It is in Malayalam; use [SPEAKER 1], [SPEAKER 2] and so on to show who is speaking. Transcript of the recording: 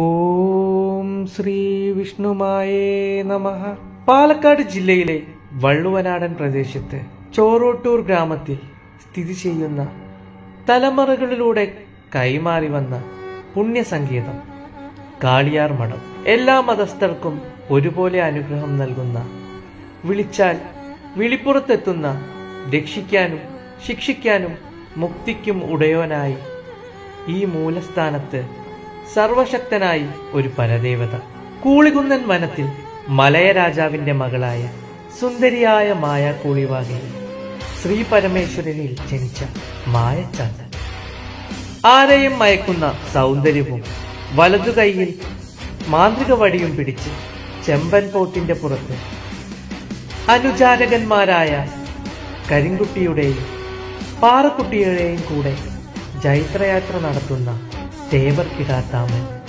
[SPEAKER 1] ഓം ശ്രീ വിഷ്ണുമായേ നമ. പാലക്കാട് ജില്ലയിലെ വള്ളുവനാടൻ പ്രദേശത്ത് ചോറോട്ടൂർ ഗ്രാമത്തിൽ സ്ഥിതി ചെയ്യുന്ന തലമുറകളിലൂടെ കൈമാറി വന്ന പുണ്യസങ്കേതം കാളിയാർ മഠം. എല്ലാ മതസ്ഥർക്കും ഒരുപോലെ അനുഗ്രഹം നൽകുന്ന വിളിച്ചാൽ വിളിപ്പുറത്തെത്തുന്ന രക്ഷിക്കാനും ശിക്ഷിക്കാനും മുക്തിക്കും ഉടയോനായി ഈ മൂലസ്ഥാനത്ത് സർവശക്തനായി ഒരു പരദേവത. കൂളികുന്നൻ വനത്തിൽ മലയരാജാവിന്റെ മകളായ സുന്ദരിയായ മായ കൂളിവാകയിൽ ശ്രീ പരമേശ്വരനിൽ ജനിച്ച മായച്ചാന്തൻ ആരെയും മയക്കുന്ന സൗന്ദര്യവും വലതു കൈയിൽ മാന്ത്രിക വടിയും പിടിച്ച് ചെമ്പൻ പോത്തിന്റെ പുറത്ത് അനുചാരകന്മാരായ കരിങ്കുട്ടിയുടെയും പാറക്കുട്ടിയുടെയും കൂടെ ജൈത്രയാത്ര നടത്തുന്ന तेवर पिटाता हूँ।